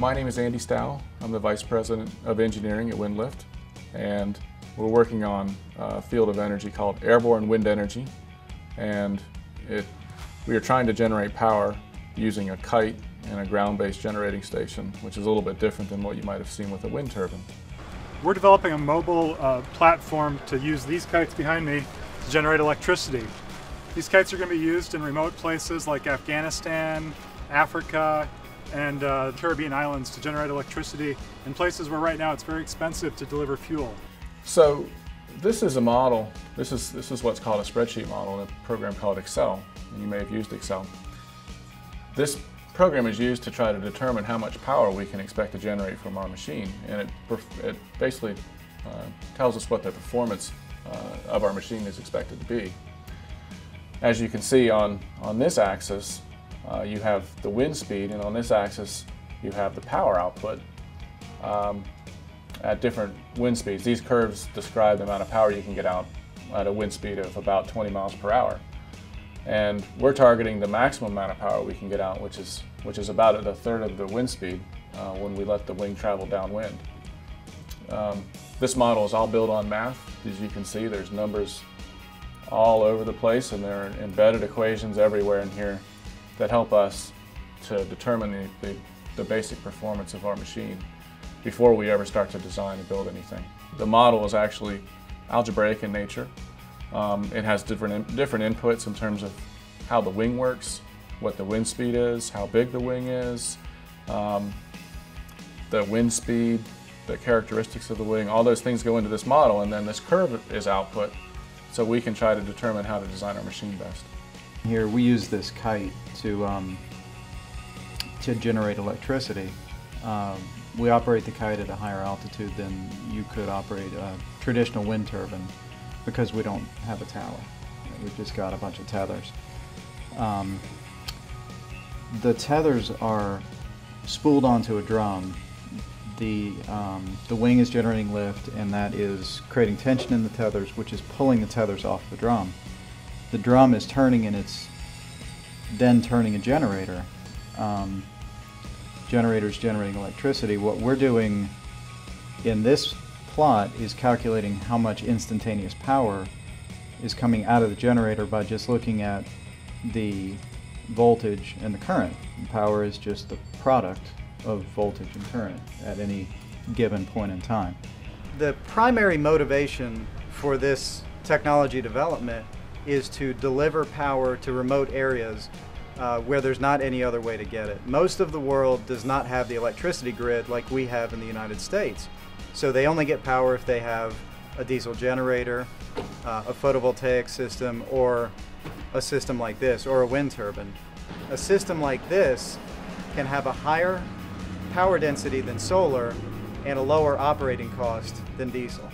My name is Andy Stow. I'm the Vice President of Engineering at Windlift, and we're working on a field of energy called airborne wind energy, and it, we are trying to generate power using a kite and a ground-based generating station, which is a little bit different than what you might have seen with a wind turbine. We're developing a mobile uh, platform to use these kites behind me to generate electricity. These kites are going to be used in remote places like Afghanistan, Africa, and uh, Caribbean islands to generate electricity in places where right now it's very expensive to deliver fuel. So this is a model, this is, this is what's called a spreadsheet model in a program called Excel, you may have used Excel. This program is used to try to determine how much power we can expect to generate from our machine, and it, it basically uh, tells us what the performance uh, of our machine is expected to be. As you can see on, on this axis, uh, you have the wind speed, and on this axis, you have the power output um, at different wind speeds. These curves describe the amount of power you can get out at a wind speed of about 20 miles per hour. And we're targeting the maximum amount of power we can get out, which is, which is about a third of the wind speed uh, when we let the wing travel downwind. Um, this model is all built on math. As you can see, there's numbers all over the place and there are embedded equations everywhere in here that help us to determine the, the, the basic performance of our machine before we ever start to design and build anything. The model is actually algebraic in nature. Um, it has different, different inputs in terms of how the wing works, what the wind speed is, how big the wing is, um, the wind speed, the characteristics of the wing, all those things go into this model and then this curve is output so we can try to determine how to design our machine best. Here we use this kite to, um, to generate electricity. Um, we operate the kite at a higher altitude than you could operate a traditional wind turbine because we don't have a tower. We've just got a bunch of tethers. Um, the tethers are spooled onto a drum. The, um, the wing is generating lift and that is creating tension in the tethers which is pulling the tethers off the drum. The drum is turning and it's then turning a generator. Um, generators generating electricity. What we're doing in this plot is calculating how much instantaneous power is coming out of the generator by just looking at the voltage and the current. Power is just the product of voltage and current at any given point in time. The primary motivation for this technology development is to deliver power to remote areas uh, where there's not any other way to get it. Most of the world does not have the electricity grid like we have in the United States. So they only get power if they have a diesel generator, uh, a photovoltaic system, or a system like this, or a wind turbine. A system like this can have a higher power density than solar and a lower operating cost than diesel.